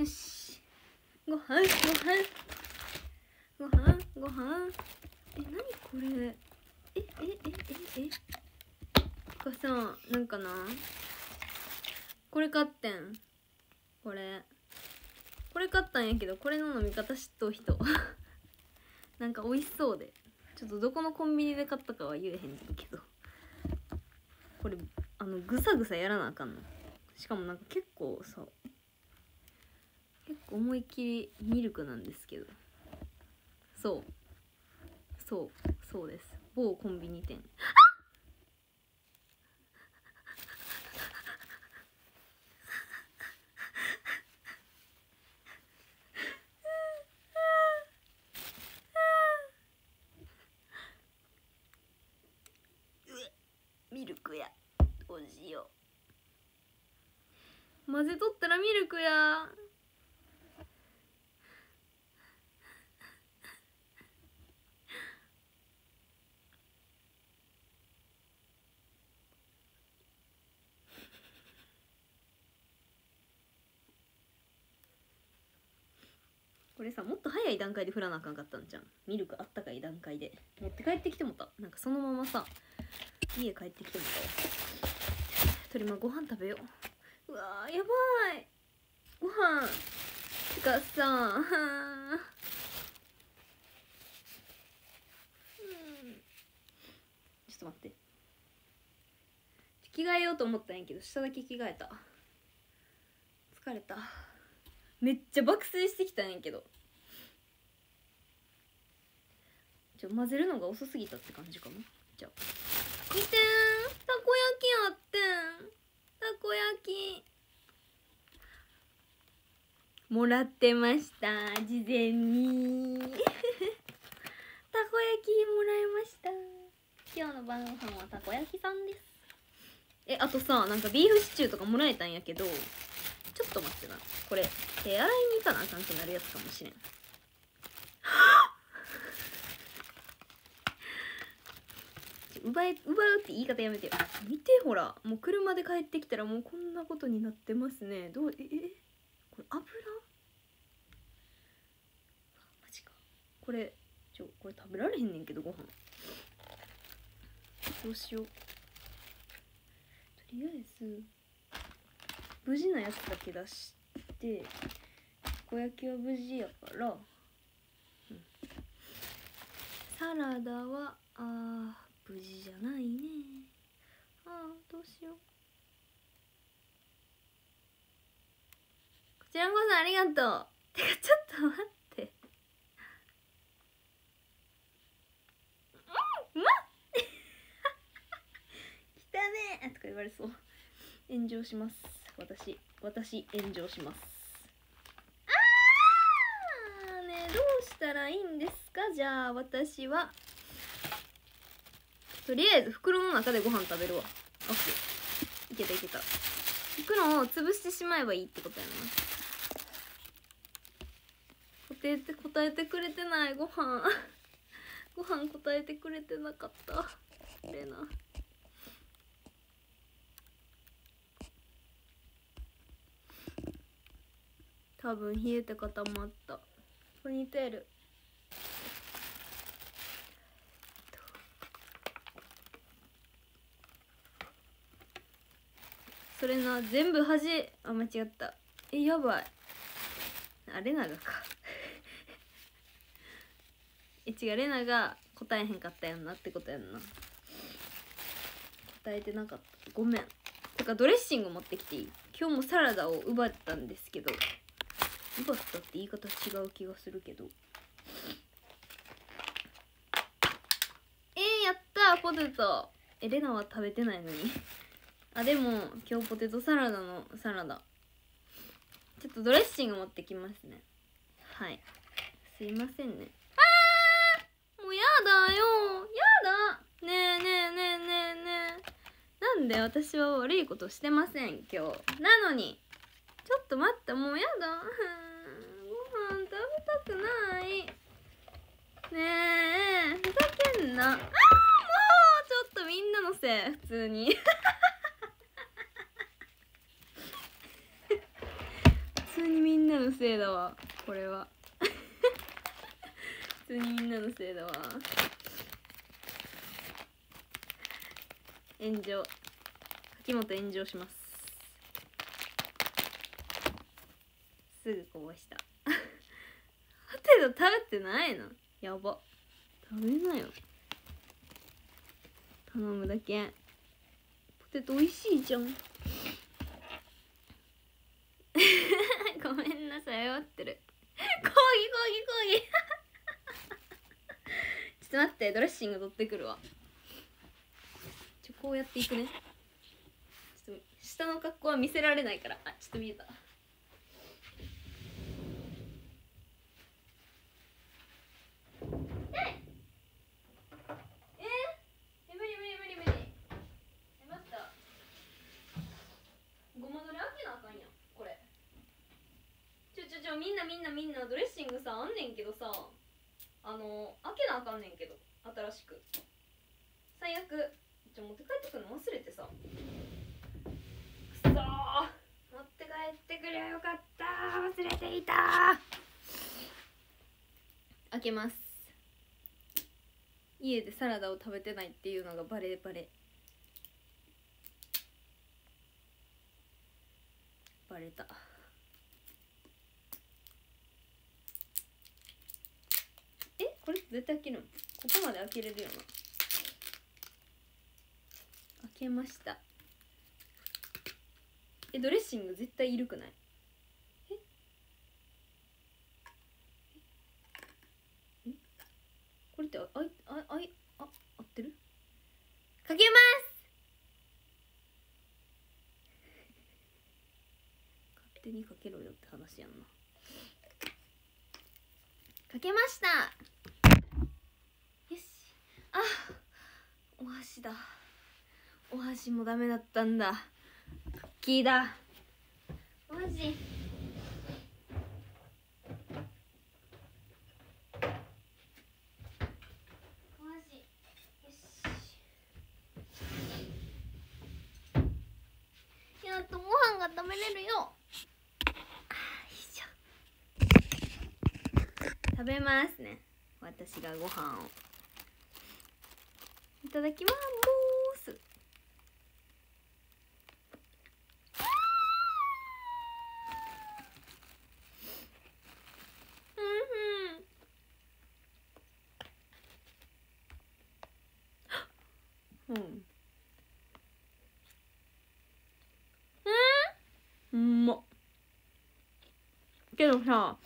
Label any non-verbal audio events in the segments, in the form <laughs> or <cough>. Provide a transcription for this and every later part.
よし。ご飯ご飯。ご飯ご飯。え何これ？えええええ。かさなんかな？これ買ってん。これ。これ買ったんやけどこれの飲み方知っとう人。<laughs> なんか美味しそうで。ちょっとどこのコンビニで買ったかは言えへんけど。これあのぐさぐさやらなあかんの。しかもなんか結構さ思いっきりミルクなんですけど。そう。そう。そうです。某コンビニ店。あ <laughs> ルクやどうしよう混ぜとったらミルクやこれさもっと早い段階で振らなあかんかったんじゃんミルクあったかい段階で。持って帰ってきてもた。なんかそのままさ家帰ってきてもたわ。鳥まご飯食べよう。うわーやばい。ご飯。てかさうん。ちょっと待って。着替えようと思ったんやけど下だけ着替えた。疲れた。めっちゃ爆睡してきたんやけど。ちょ混ぜるのが遅すぎたって感じかな。じゃあ。見てん。たこ焼きあってん。たこ焼き。もらってました。事前に。<laughs> たこ焼きもらいました。今日の晩ご飯はたこ焼きさんです。えあとさなんかビーフシチューとかもらえたんやけど。ちょっと待ってな。これ手洗いに行かなあかんくなるやつかもしれん。<laughs> 奪え奪うって言い方やめてよ。見てほらもう車で帰ってきたらもうこんなことになってますね。どうええこれ油？マジか。これちょこれ食べられへんねんけどご飯。どうしよう。とりあえず無事なやつだけ出してたこ焼きは無事やから、うん、サラダはあー無事じゃないね。あーどうしよう。こちらこそありがとう。てかちょっと待って。うんうまっ。<laughs> 汚ねとか言われそう。炎上します。私私炎上します。あーねどうしたらいいんですか？じゃあ私は。とりあえず袋の中でご飯食べるわ。オッケー。いけたいけた。袋を潰してしまえばいいってことやな。答えて答えてくれてない。ご飯。ご飯答えてくれてなかった。レナ多分冷えて固まった。ポニーテールそれな全部端あ間違った。えやばい。あレナがか。え違うレナが答えへんかったやんなってことやんな。答えてなかった。ごめん。てかドレッシング持ってきていい？今日もサラダを奪ったんですけど。奪ったって言い方違う気がするけど。えー、やったポテト。えレナは食べてないのに。あでも今日ポテトサラダのサラダ。ちょっとドレッシング持ってきますね。はい。すいませんね。あーもうやだよ。やだ。ねえねえねえねえねえ。なんで私は悪いことしてません今日。なのに。ちょっと待ってもうやだ。くない。ねえふざけんな。あーもうちょっとみんなのせい普通に。<laughs> 普通にみんなのせいだわこれは。<laughs> 普通にみんなのせいだわ。炎上。柿本炎上します。すぐこぼした。ポテト食べてないの。やば。食べなよ。頼むだけ。ポテト美味しいじゃん。<laughs> ごめんなさい謝ってる。抗議抗議抗議ちょっと待ってドレッシング取ってくるわ。ちょこうやっていくね。ちょっと下の格好は見せられないから。あちょっと見えたええ無理無理無理無理え待ったごまどれ開けなあかんやんこれょみんなみんなみんなドレッシングさあんねんけどさあの開けなあかんねんけど新しく。最悪ちょ持って帰ってくるの忘れてさ。くそー持って帰ってくればよかった忘れていた開けます。家でサラダを食べてないっていうのがバレバレ。バレたえこれ絶対開けるの。ここまで開けれるよな。開けました。えドレッシング絶対いるくない？これってああいああいあ合ってる？かけます！<laughs> 勝手にかけろよって話やんな。かけました！あお箸だ。お箸もダメだったんだ。クッキーだお箸。お箸。よし。やっとご飯が食べれるよ。食べますね。私がご飯をいただきます。うんうん。うん。うん。まっけどさ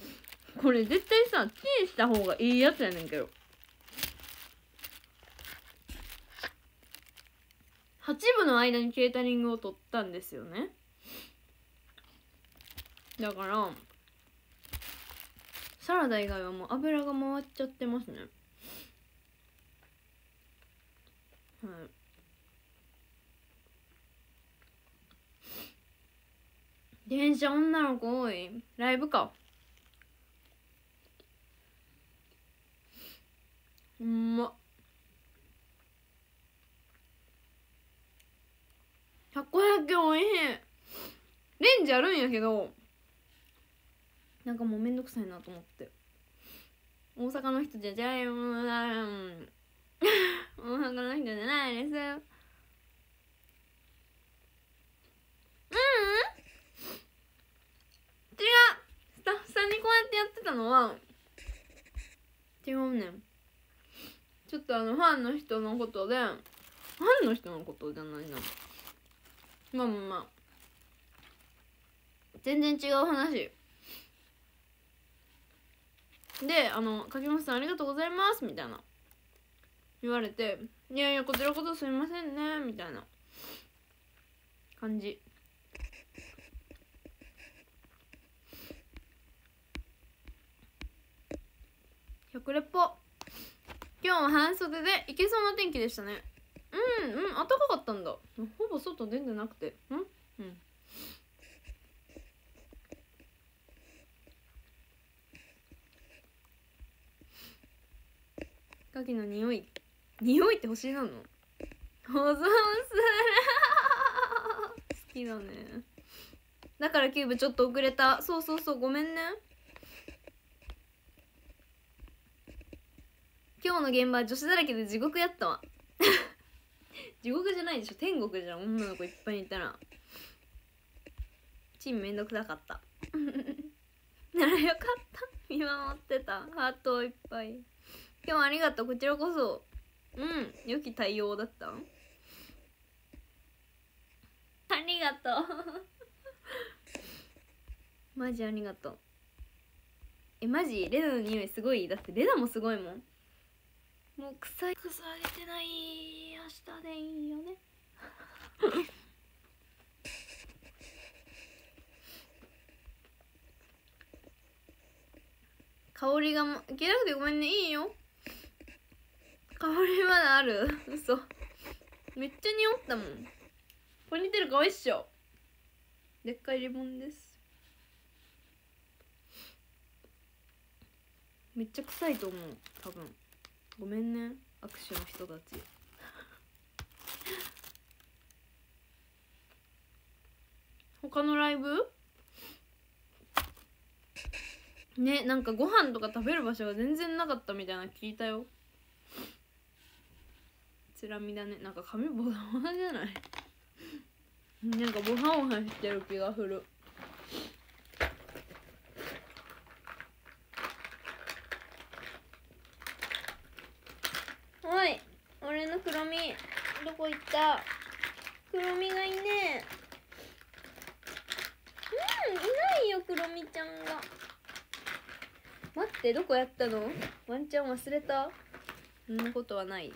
これ絶対さチンした方がいいやつやねん。けど8部の間にケータリングを取ったんですよね。だからサラダ以外はもう油が回っちゃってますね。はい。電車女の子多い。ライブか。うんま。たこ焼きおいしいレンジあるんやけどなんかもうめんどくさいなと思って。大阪の人じゃじゃいもな大阪の人じゃないですうん。違う。スタッフさんにこうやってやってたのは違うねん。ちょっとあのファンの人のことでファンの人のことじゃないな。まあまあまあ。全然違う話。であの「柿本さんありがとうございます」みたいな。言われて「いやいやこちらこそすみませんね」みたいな。感じ。食レポ。今日は半袖で行けそうな天気でしたね。うんうん暖かかったんだ。ほぼ外出てなくて。うん？うん。牡蠣の匂い。匂いって欲しいなの？保存する。好きだね。だからキューブちょっと遅れた。そうそうそうごめんね。今日の現場女子だらけで地獄やったわ。地獄じゃないでしょ。天国じゃん。女の子いっぱいいたら。チームめんどくさかった。<laughs> ならよかった。見守ってた。ハートいっぱい。今日はありがとう。こちらこそ。うん。良き対応だった。ありがとう。<laughs> マジありがとう。えマジ？レナの匂いすごい。だってレナもすごいもん。もう臭い臭あげてない明日でいいよね。香りがもいけなくてごめんねいいよ。香りまだある？嘘。めっちゃ匂ったもん。ポニーテールかわいっしょ。でっかいリボンです。めっちゃ臭いと思う多分。ごめんね握手の人たち。他のライブ？ねなんかご飯とか食べる場所が全然なかったみたいな聞いたよ。つらみだね。なんか髪ボタボタじゃない？<laughs> なんかボハボハしてる気がする。おい。俺の黒みどこ行った？黒みがいねうんいないよ黒みちゃんが。待ってどこやったの？ワンちゃん忘れた？そんなことはない。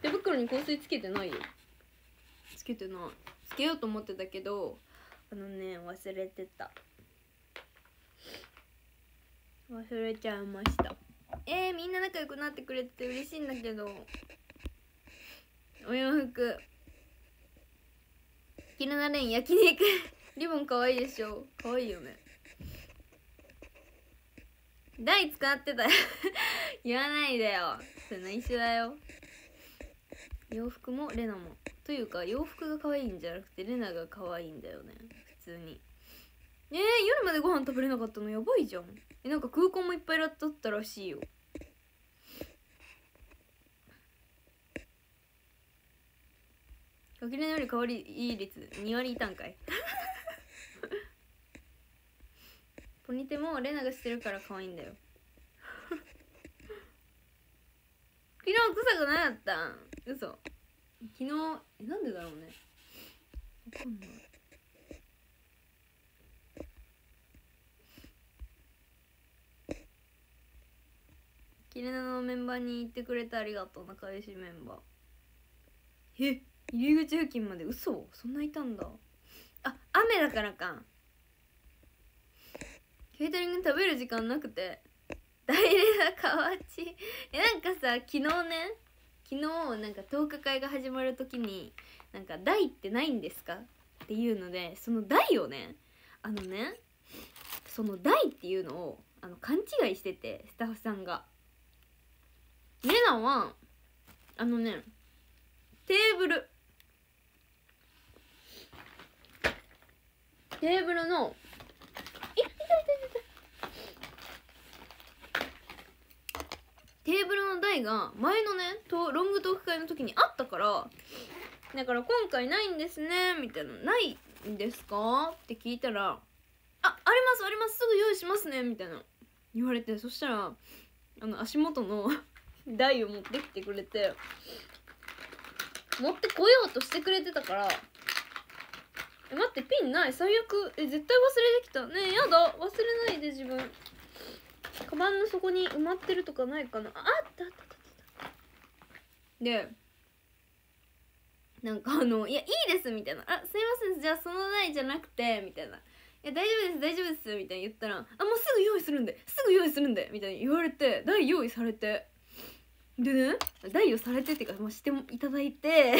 手袋に香水つけてない？よつけてない。つけようと思ってたけどあのね忘れてた。忘れちゃいました。えー、みんな仲良くなってくれて嬉しいんだけど。お洋服。キルナレン焼肉。リボンかわいいでしょ。かわいいよね。台使ってた <laughs> 言わないでよ。それ内緒だよ。洋服もレナも。というか洋服が可愛いんじゃなくてレナが可愛いんだよね。普通に。えー、夜までご飯食べれなかったのやばいじゃん。えなんか空港もいっぱいらっとったらしいよ。垣根より香りいい率2割いたんかい。ポニテもレナがしてるから可愛いんだよ。昨日臭くなかったん？嘘。昨日えなんでだろうね。わかんない。キレナのメンバーに言ってくれてありがとう仲良しメンバー。え入り口付近まで？嘘？そんないたんだ。あ雨だからか。ケータリング食べる時間なくて。大レナ河内。えなんかさ昨日ね昨日なんか10日会が始まる時になんか「台ってないんですか?」っていうのでその台をねあのねその台っていうのをあの勘違いしててスタッフさんが。レナはあのねテーブルテーブルのテーブルの台が前のねとロングトーク会の時にあったからだから今回ないんですねみたいな「ないんですか?」って聞いたら「あありますありますすぐ用意しますね」みたいな言われてそしたらあの足元の台を持ってきてくれて持ってこようとしてくれてたからえ待ってピンない？最悪。え絶対忘れてきた。ねえやだ。忘れないで自分。カバンの底に埋まってるとかないかな？あったあったあったあった。でなんかあの「いやいいです」みたいな「あすいませんじゃあその台じゃなくて」みたいな「いや大丈夫です大丈夫です」みたいな言ったら「あもうすぐ用意するんですぐ用意するんで」みたいに言われて台用意されて。でね代をされてっていうか、まあ、していただいて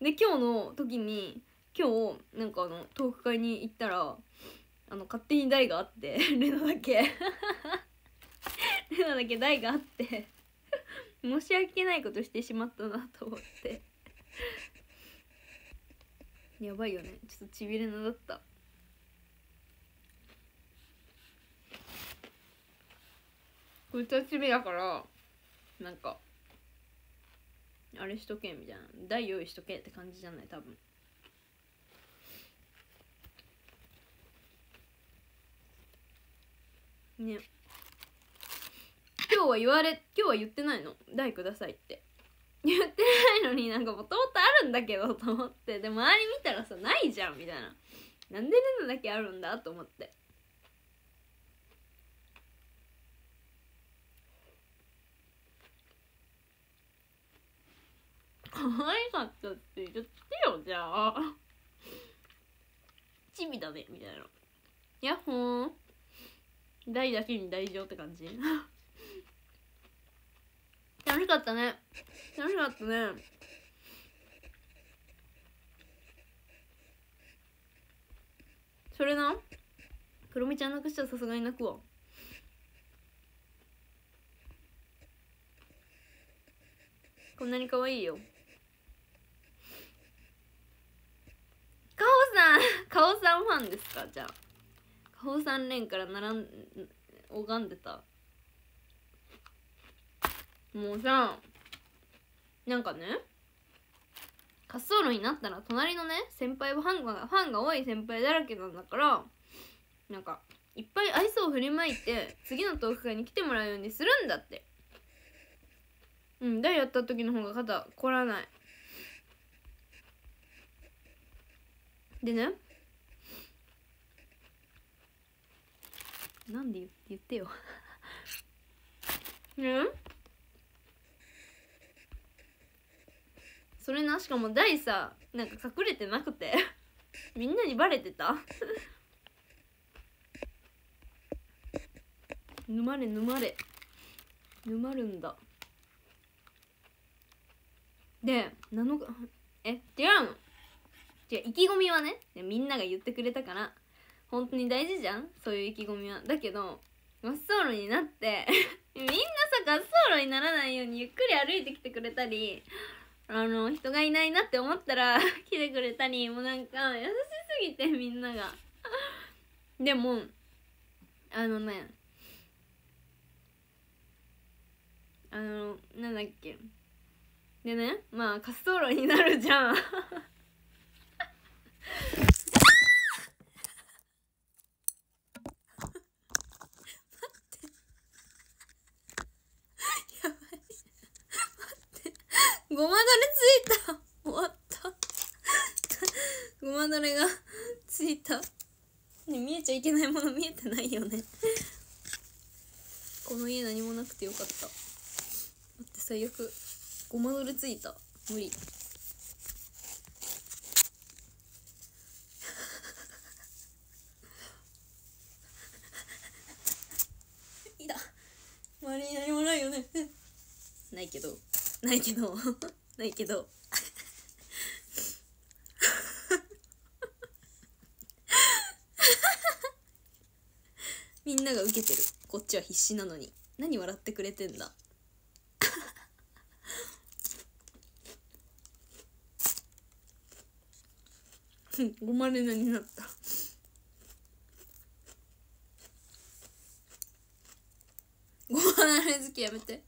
で今日の時に今日なんかあのトーク会に行ったらあの勝手に代があって <laughs> レナだけ。レナだけ代があって申し訳ないことしてしまったなと思って。やばいよね。ちょっとちびれなだった。これちびだからなんかあれしとけみたいな。台用意しとけって感じじゃない？多分。ね。今日は言われ今日は言ってないの？台くださいって。言ってないのになんかもともとあるんだけどと思って。で周り見たらさないじゃんみたいな。なんでルナだけあるんだと思って。可愛かったって言ってよじゃあ。<laughs> チビだねみたいな。ヤッホー。大だけに大丈って感じ。<laughs> 楽しかったね。楽しかったね。それな？クロミちゃんなくしたらさすがに泣くわ。こんなに可愛いよカオさんカオさんファンですか？じゃあ。カオさん連から並ん拝んでた。もうさなんかね滑走路になったら隣のね先輩はファンがファンが多い先輩だらけなんだからなんかいっぱい愛想を振りまいて次のトーク会に来てもらうようにするんだって。うん誰やった時の方が肩凝らない。でねなんで言言ってよ。ね <laughs> それなしかも大さなんか隠れてなくて。<laughs> みんなにバレてた？<laughs> 沼れ沼れ。沼るんだ。で7日え違うの？違う意気込みはねみんなが言ってくれたから。本当に大事じゃん？そういう意気込みは。だけど滑走路になって <laughs> みんなさ滑走路にならないようにゆっくり歩いてきてくれたりあの人がいないなって思ったら <laughs> 来てくれたりもうなんか優しすぎてみんなが。でもあのねあのなんだっけ。でねまあ滑走路になるじゃん。<laughs> ごまだれついた。終わった。<laughs> ごまだれがついた、ね、見えちゃいけないもの見えてないよね。この家何もなくてよかった。待って最悪。ごまだれついた。無理。<laughs> いた。周りに何もないよね。ないけど。ないけど。<laughs> ないけど。<laughs> みんなが受けてる。こっちは必死なのに。何笑ってくれてんだ。<laughs> ごまれなになった。ごまれ好きやめて。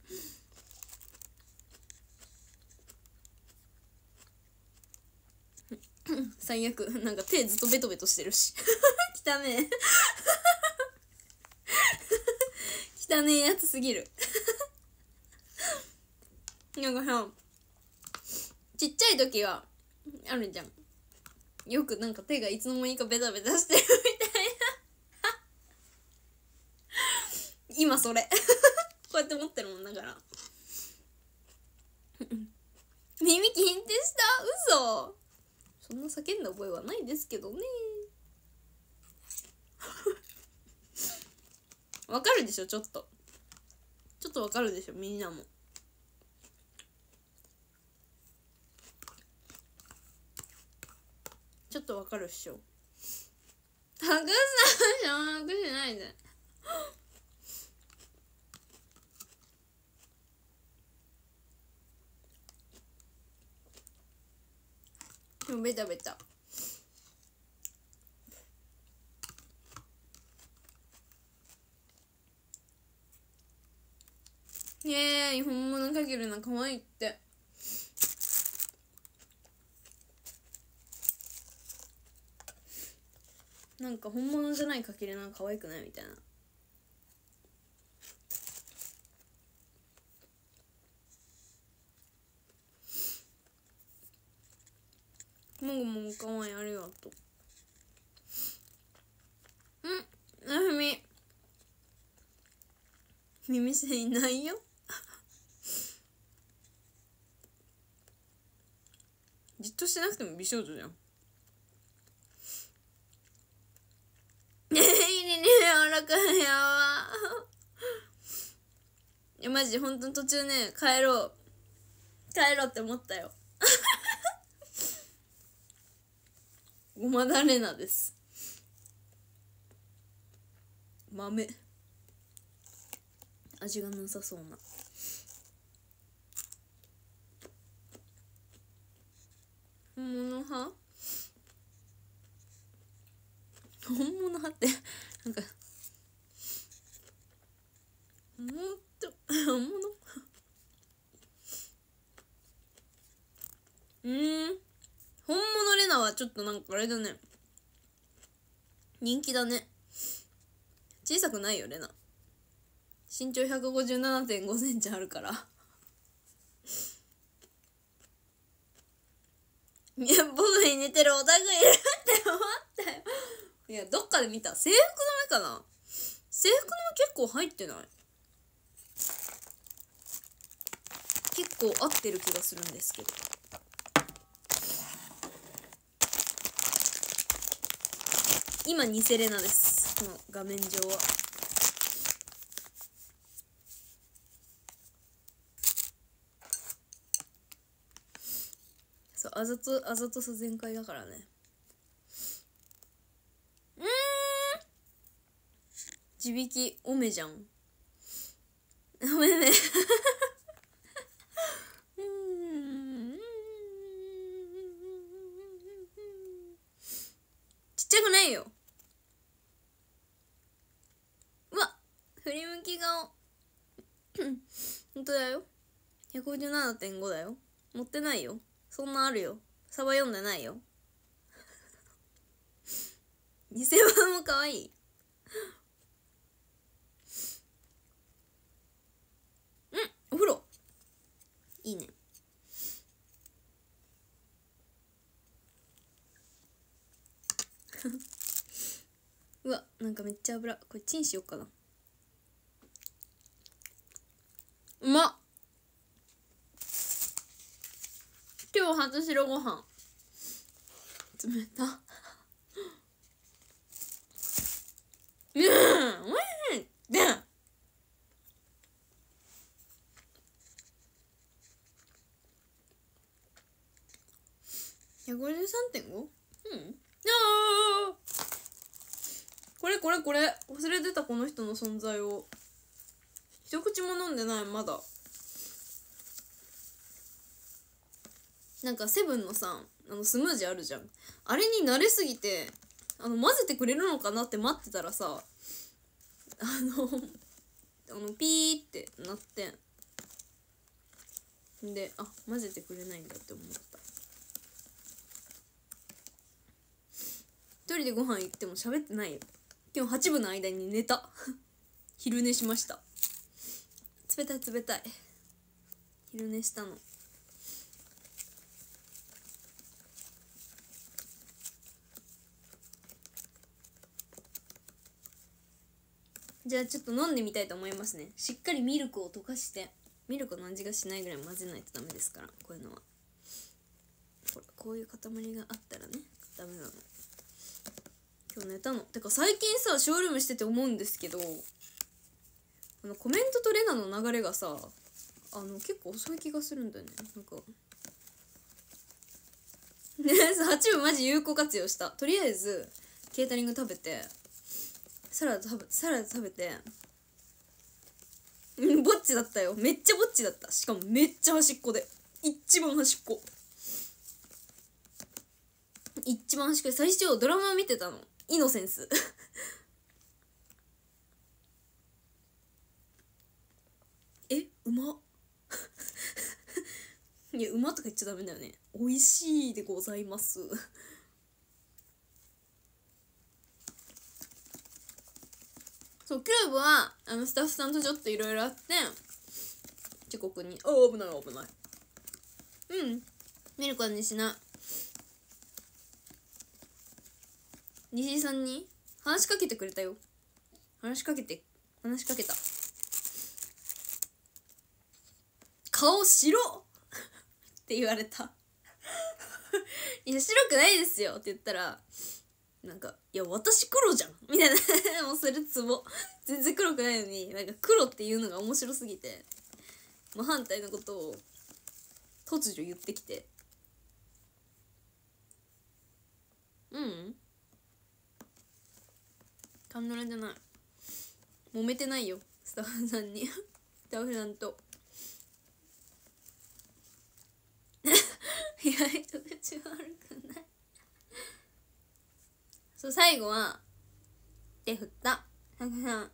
最悪。<laughs> なんか手ずっとベトベトしてるし。<laughs> 汚ねえ。<laughs> 汚ねえやつすぎる。なんかさちっちゃい時はあるじゃん。よくなんか手がいつの間にかベタベタしてるみたいな。今それ。こうやって持ってるもんだから。耳キンってした？嘘。そんな叫んだ覚えはないですけどね。<laughs> わかるでしょちょっと。ちょっとわかるでしょみんなも。ちょっとわかるっしょ。<laughs> たくさんしゃなくしないで。でもベタベタえ本物かけるの可愛いって。なんか本物じゃないかけるな可愛くないみたいな。もかわいいありがと。うんなふみ。耳栓いないよ。じっとしなくても美少女じゃん。<laughs> いいね柔らかいやわいやマジ本当に途中ね帰ろう。帰ろうって思ったよ。ごまだれなです。豆。味がなさそうな。本物派？本物派ってなんかもっと本物？うん。本物レナはちょっとなんかあれだね。人気だね。小さくないよレナ。身長1 5 7 5センチあるから。いや僕に似てるオタクいるって思ったよ。いやどっかで見た。制服の目かな？制服の目結構入ってない？結構合ってる気がするんですけど。今偽レナです。この画面上は。そうあざとあざとさ全開だからね。うん。地引きおめじゃん。おめめうんちっちゃくないようわ振り向き顔本当だよ。157.5だよ。持ってないよ。そんなあるよ。サバ読んでないよ。<laughs> 偽物も可愛い。うんお風呂。いいね。<laughs> うわなんかめっちゃ油。これチンしよっかな。うまっ。今日初白ご飯。冷た。うんおいしい。で 153.5? うん。ああこれこれこれ。忘れてたこの人の存在を。一口も飲んでないまだ。なんかセブンのさあのスムージーあるじゃん。あれに慣れすぎてあの混ぜてくれるのかなって待ってたらさあのあのピーってなって。であ混ぜてくれないんだって思った。一人でご飯行っても喋ってないよ。今日8分の間に寝た。<laughs> 昼寝しました。冷たい冷たい。昼寝したの。じゃあちょっと飲んでみたいと思いますね。しっかりミルクを溶かして。ミルクの味がしないぐらい混ぜないとダメですからこういうのは。ほらこういう塊があったらね。ダメなの。今日寝たの。てか最近さショールームしてて思うんですけどあのコメントとレナの流れがさあの結構遅い気がするんだよね。なんか。ね8分マジ有効活用した。とりあえずケータリング食べてサラダ食べサラダ食べてうんぼっちだったよ。めっちゃぼっちだった。しかもめっちゃ端っこで。一番端っこ。一番端っこで。最初ドラマ見てたの。イノセンスえうま <laughs> いやうまとか言っちゃダメだよね。美味しいでございます。そうキューブはあのスタッフさんとちょっといろいろあって時刻に「あ危ない危ない」うん。見る感じしない西井さんに話しかけてくれたよ。話しかけて話しかけた。顔白っ。<laughs> て言われた。<laughs> いや白くないですよって言ったらなんか「いや私黒じゃん」みたいな <laughs> もうそれツボ。全然黒くないのになんか黒っていうのが面白すぎて真反対のことを突如言ってきて。うん。カンノラじゃない。揉めてないよ。スタッフさんに。スタッフさんと。意外と口悪くない。そう最後は手振った。たくさん。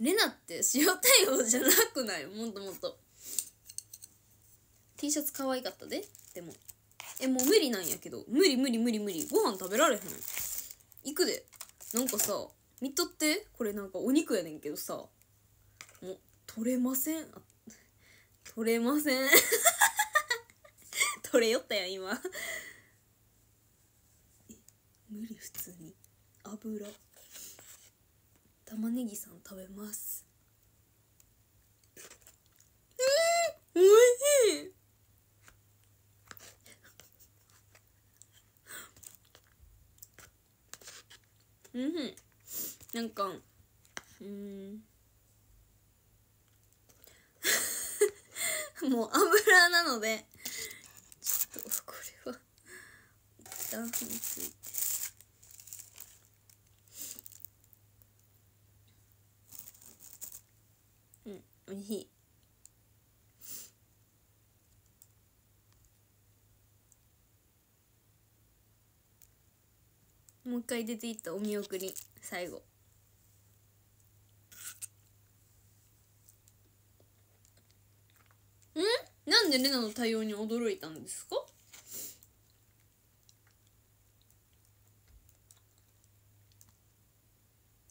レナって塩対応じゃなくない？もっともっと。T シャツ可愛かったで。でも。えもう無理なんやけど。無理無理無理無理。ご飯食べられへん。行くで。なんかさ見とって。これなんかお肉やねんけどさ。もう取れません。取れません。<laughs> 取れよったやん今。無理普通に。油。玉ねぎさん食べます。うん。おいしいうん。なんかうん。<laughs> もう油なのでちょっとこれは一旦火について。うんおいしいもう一回出ていったお見送り最後。ん？なんでレナの対応に驚いたんですか？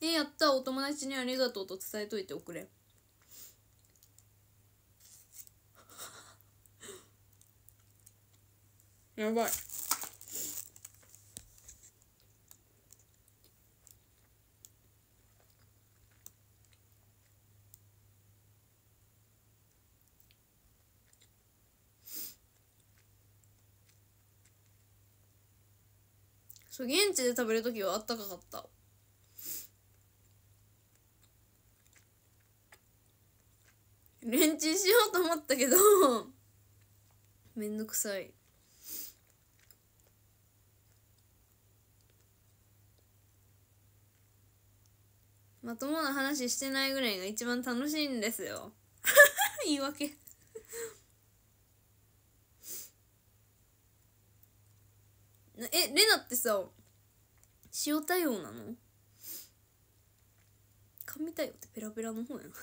えやった。お友達にありがとうと伝えといておくれ。やばい。そう現地で食べる時はあったかかった。レンチンしようと思ったけどめんどくさい。まともな話してないぐらいが一番楽しいんですよ。<laughs> 言い訳。なえレナってさ塩対応なの？髪対応ってペラペラの方やな <laughs> ん？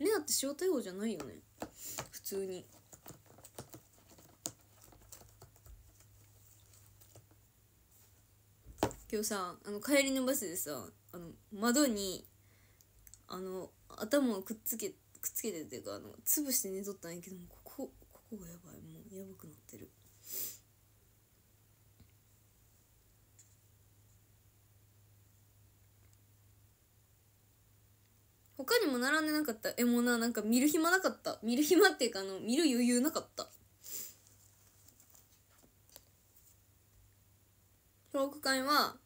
レナって塩対応じゃないよね？普通に。今日さあの帰りのバスでさあの窓にあの頭をくっつけくっつけてっていうかあの潰して寝とったんやけどもここここがやばい。もうやばくなってる。他にも並んでなかった。えもうななんか見る暇なかった。見る暇っていうかあの見る余裕なかった。トーク会は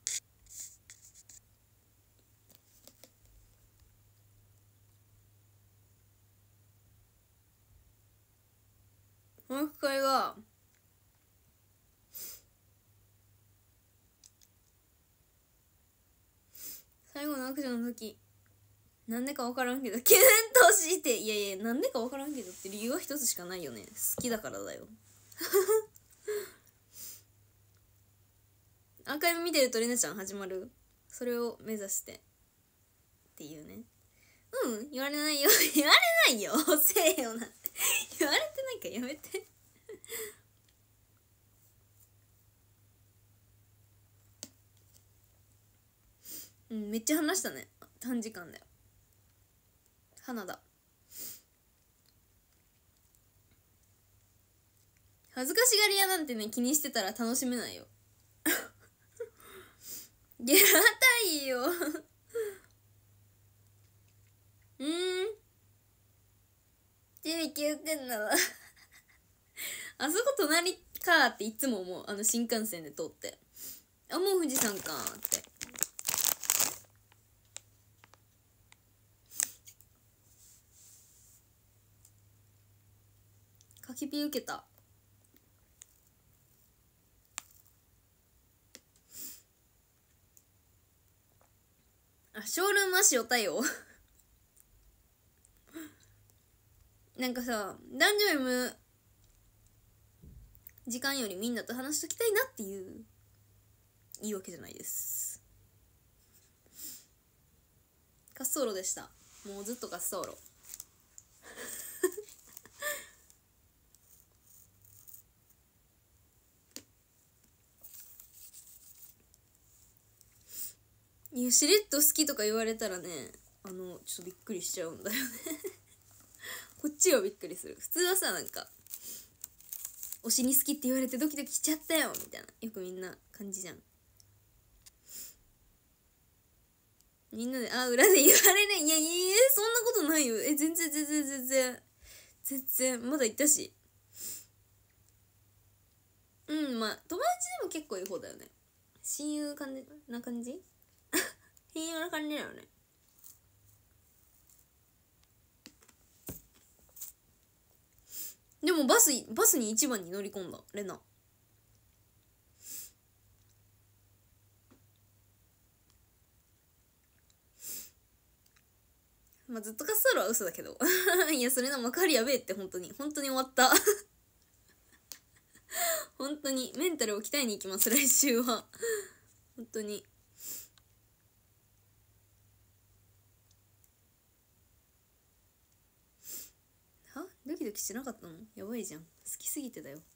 保育会が最後のアクションの時なんでか分からんけどキュンとしていやいやなんでか分からんけどって理由は一つしかないよね。好きだからだよ。アーカイブ見てるとりなちゃん始まる？それを目指して。っていうね。うん言われないよ。言われないよ。<laughs> せえよな。言われてないからやめて。うんめっちゃ話したね。短時間だよ花だ恥ずかしがり屋なんてね気にしてたら楽しめないよ。<laughs> ゲラたいよ。うん？テレキ言ってんだわあそこ隣かっていつも思う。あの新幹線で通って。あもう富士山かって。かきピ受けた。あショールームは塩対応なんかさ男女 M 時間よりみんなと話しときたいなっていういいわけじゃないです。滑走路でした。もうずっと滑走路。いやしれっと好きとか言われたらねあのちょっとびっくりしちゃうんだよね。<laughs> こっちがびっくりする。普通はさなんか推しに好きって言われてドキドキしちゃったよみたいな。よくみんな感じじゃん。みんなであ裏で言われない。いやいやそんなことないよ。え全然全然全然。全然まだ言ったし。うんまあ友達でも結構いい方だよね。親友感じな感じ？親友な感じだよね。でもバスバスに一番に乗り込んだレナ。まあずっと滑走路は嘘だけど。<laughs> いやそれの幕張やべえって本当に。本当に終わった。<laughs> 本当に。メンタルを鍛えに行きます来週は。本当にはドキドキしなかったの？やばいじゃん。好きすぎてだよ。<laughs>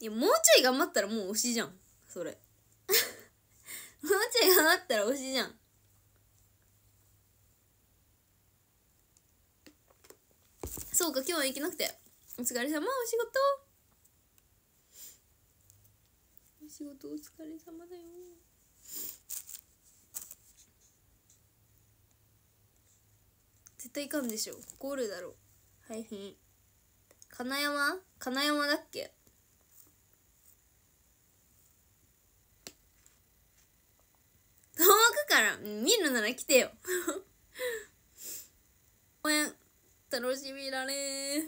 いやもうちょい頑張ったらもう推しじゃん。それ。<laughs> もうちょい頑張ったら推しじゃん。そうか今日は行けなくて。お疲れ様。お仕事。お仕事お疲れ様だよ。絶対いかんでしょ。ゴールだろ。はいひん。金山？金山だっけ？遠くから。見るなら来てよ。応援楽しみだね。いや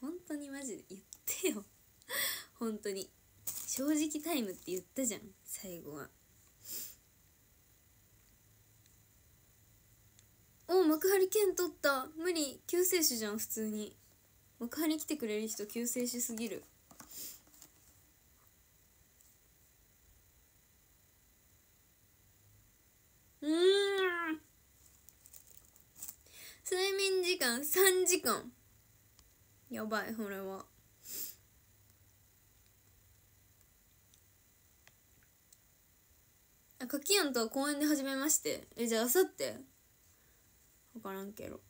本当にマジで言ってよ。本当に。正直タイムって言ったじゃん。最後は。お幕張券取った。無理。救世主じゃん普通に。幕張来てくれる人救世主すぎる。うん。睡眠時間3時間。やばいこれは。あかきやんとは公園で始めまして。えじゃああさって分からんけど。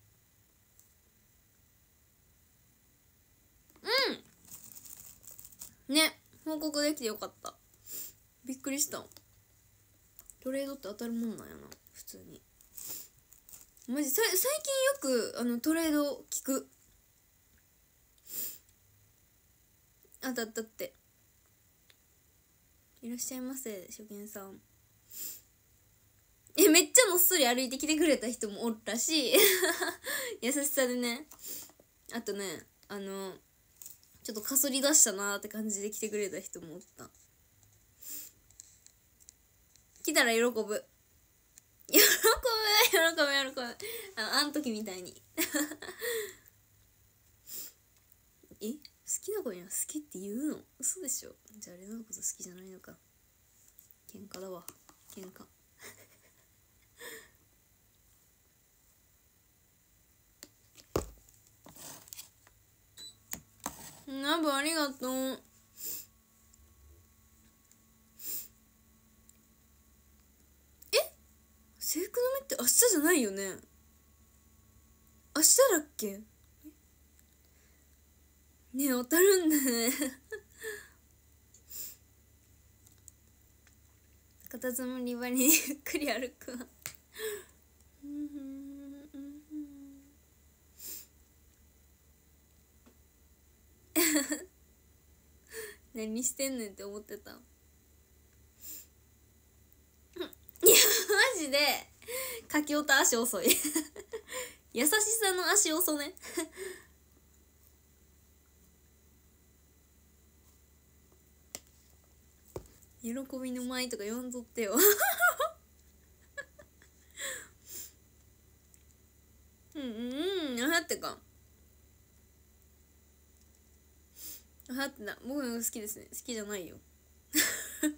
うん。ね。報告できてよかった。びっくりした。トレードって当たるもんなんやな。普通に。マジさ最近よくあのトレード聞く。当たったって。いらっしゃいませ初見さん。そり歩いてきてくれた人もおったし <laughs> 優しさでね。あとねあのちょっとかそり出したなーって感じで来てくれた人もおった。来たら喜ぶ。喜ぶ喜ぶ喜ぶ。あのあん時みたいに。<laughs> え好きな子には好きって言うの？嘘でしょ。じゃあレナのこと好きじゃないのか。喧嘩だわ。喧嘩。ナブありがとう。え？制服の目って明日じゃないよね？明日だっけ？ねえ当たるんだね。<laughs> カタツムリバリにゆっくり歩くわ。<laughs> 何してんねんって思ってた。<laughs> いやマジで書き音足遅い。<laughs> 優しさの足遅ね。喜びの舞とか呼んどってよ。うんうんあってかあはってな僕の好きですね。好きじゃないよ。<laughs> 好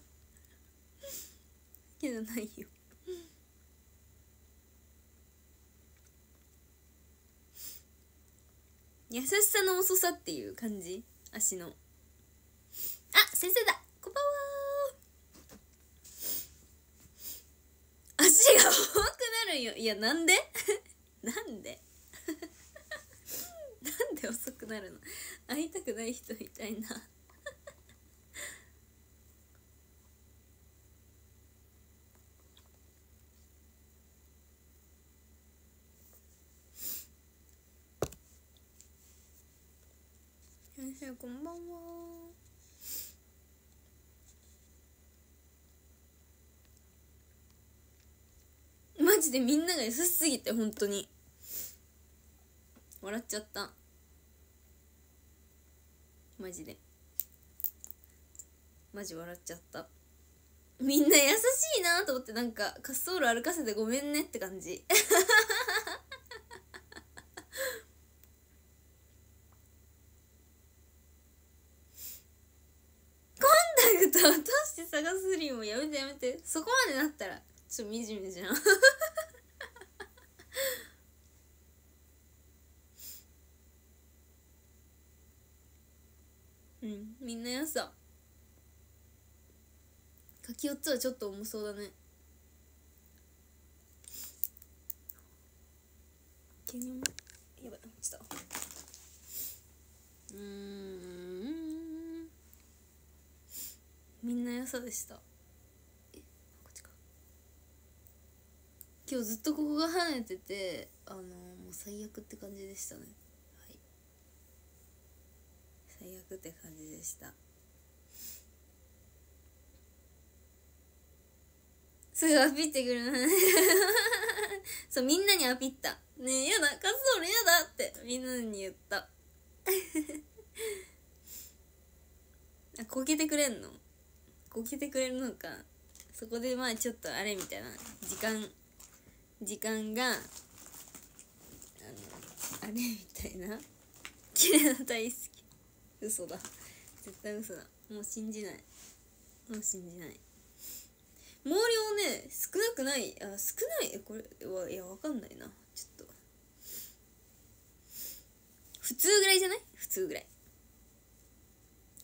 きじゃないよ。優しさの遅さっていう感じ？足の。あ先生だ。こんばんは。足が重くなるよ。いやなんで？なんで？<laughs> なんで遅くなるの？会いたくない人みたいな。先生こんばんは。マジでみんなが優しすぎて本当に。笑っちゃった。マジで。マジ笑っちゃった。みんな優しいなと思ってなんか滑走路歩かせてごめんねって感じ。コンタクトを通して探すりもやめてやめて。そこまでなったらちょっと惨めじゃん <laughs> うんみんなやさ。書き4つはちょっと重そうだね。急にやばい落ちた。うーん。みんなやさでした。えこっちか。今日ずっとここが跳ねててあのもう最悪って感じでしたね。最悪って感じでした。すぐアピってくるなそうみんなにアピった。ねえやだカツオレやだってみんなに言った。こけてくれんの？こけてくれるのか。そこでまあちょっとあれみたいな時間時間があのあれみたいな。綺麗な大好き。嘘だ。絶対嘘だ。もう信じない。もう信じない。毛量ね少なくない。あ少ない？これはいやわかんないな。ちょっと。普通ぐらいじゃない？普通ぐらい。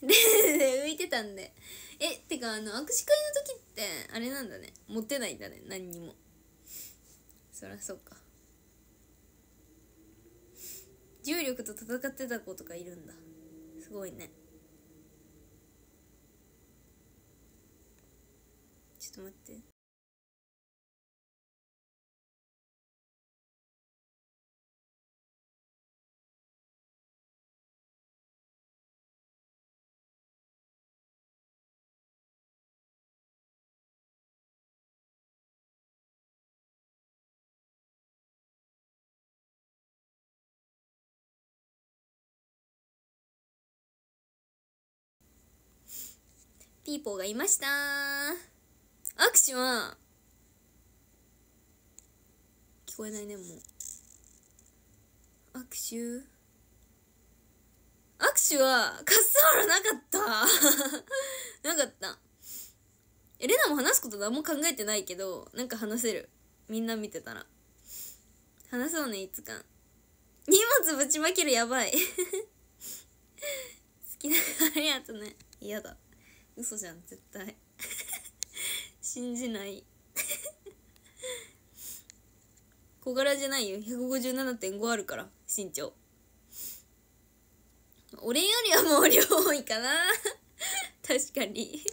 で浮いてたんで。えってかあの握手会の時ってあれなんだね。持ってないんだね。何にも。そりゃそうか。重力と戦ってた子とかいるんだ。すごいね。ちょっと待って。ピーポーがいました。握手は聞こえないねもう。握手？握手は滑走路なかった。<laughs> なかった。えレナも話すこと何も考えてないけどなんか話せる。みんな見てたら。話そうねいつか。荷物ぶちまけるやばい。<laughs> 好きなありがとね。嫌だ。嘘じゃん絶対。<laughs> 信じない。小柄じゃないよ。157.5あるから身長。俺よりはもう量多いかな。確かに。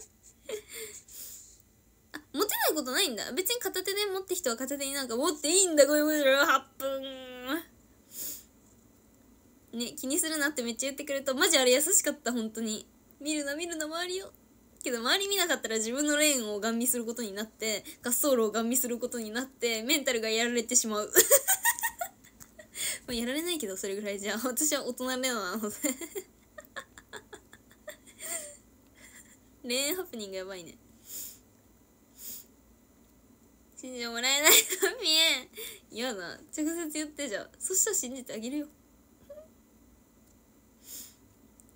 あ持てないことないんだ。別に片手で持って人は片手になんか持っていいんだごめんごめん8分。ね気にするなってめっちゃ言ってくれたマジあれ優しかった本当に。見るな見るな周りを。けど周り見なかったら自分のレーンをガン見することになって滑走路をガン見することになってメンタルがやられてしまう。<laughs> まあやられないけどそれぐらいじゃあ私は大人レナなので。<laughs> レーンハプニングやばいね。信じてもらえないの？ピエン嫌だ。直接言ってじゃあ。そしたら信じてあげるよ。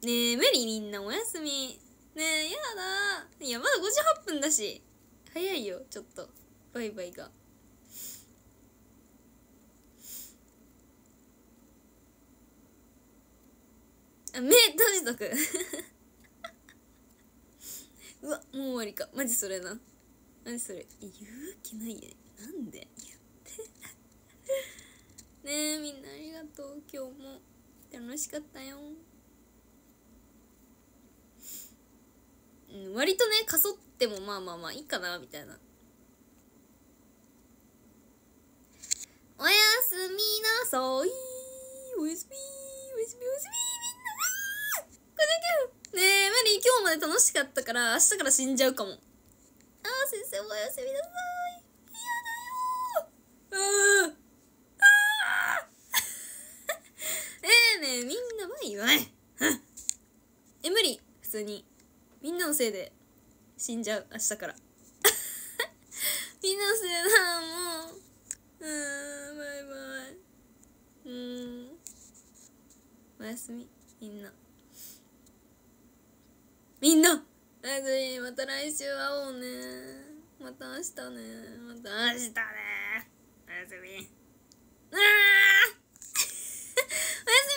ねえ無理みんな。おやすみ。ねえやだいやまだ58分だし。早いよちょっと。バイバイが。あ目閉じとく。<laughs> うわもう終わりか。マジそれな。何それ。勇気ないねなんで？言って。<laughs> ねえみんなありがとう。今日も。楽しかったよ。うん割とねかそってもまあまあまあいいかなみたいな。おやすみなさい。おやすみ。おやすみ。おやすみみんな。これだけ。ねえマリー今日まで楽しかったから明日から死んじゃうかも。あー先生おやすみなさい。嫌だよ。あー。あー。<laughs> ねえねえみんなバイバイえ無理。普通に。みんなのせいで死んじゃう明日から。<laughs> みんなのせいだもう。うんバイバイ。うん。おやすみみんな。みんなおやすみまた来週会おうね。また明日ね。また明日ね。おやすみ。ああ <laughs> おやすみ。